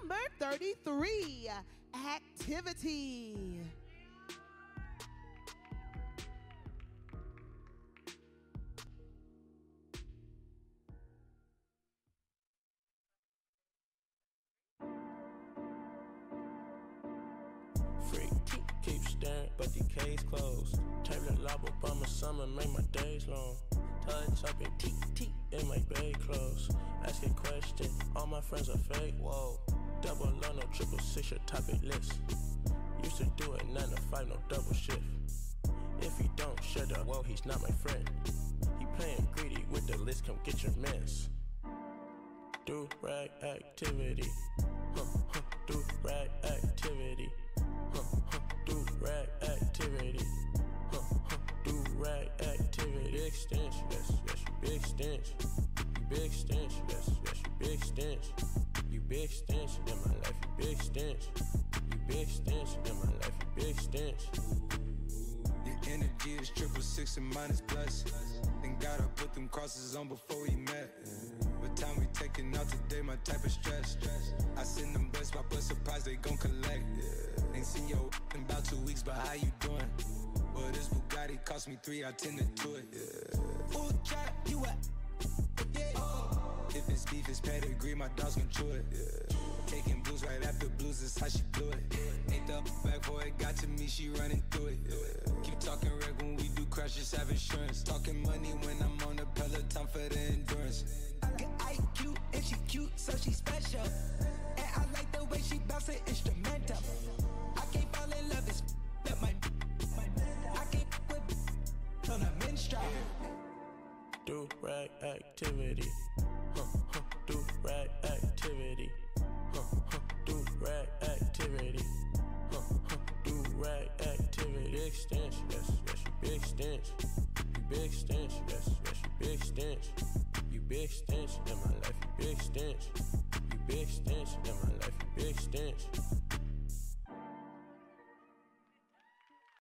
number 33, Activity. But the case closed. My summer, make my days long. Touch up in my. Ask a question, all my friends are fake. Whoa, double or no triple six, your topic list. Used to do it nine to five, no double shift. If he don't shut up, well, he's not my friend. He playing greedy with the list, come get your mess. Do rag activity, huh, huh, do rag activity, huh, huh, do rag activity, huh, huh, do rag activity. Big stench, yes, yes, big stench. Big stench, yes, yes, big stench. You big stench in my life, you big stench. You big stench in my life, you big stench. Your energy is triple six and minus plus. And gotta put them crosses on before we met. What time we taking out today, my type of stress. I send them best, my bus surprise, they gon' collect. Ain't seen your in about two weeks, but how you doing? Well, this Bugatti cost me three, I tend to do it. Full trap, you at? It's beef, it's pedigree, my dogs gon' chew it. Yeah. Taking blues right after blues is how she blew it. Ain't the back for it got to me, she running through it. Keep talking red when we do crash, just have insurance. Talking money when I'm on the peloton for the endurance. I got IQ and she cute, so she special. And I like the way she bounce instrumental. I can't fall in love, it's up my. I can't with a minstrel. Do rag activity, rag activity, huh, huh, do rag activity, huh, huh, do rag activity. Big stench, yes, yes, you big stench. You big stench, yes, yes, you big stench. You big stench in my life, you big stench. You big stench in my life, you big stench.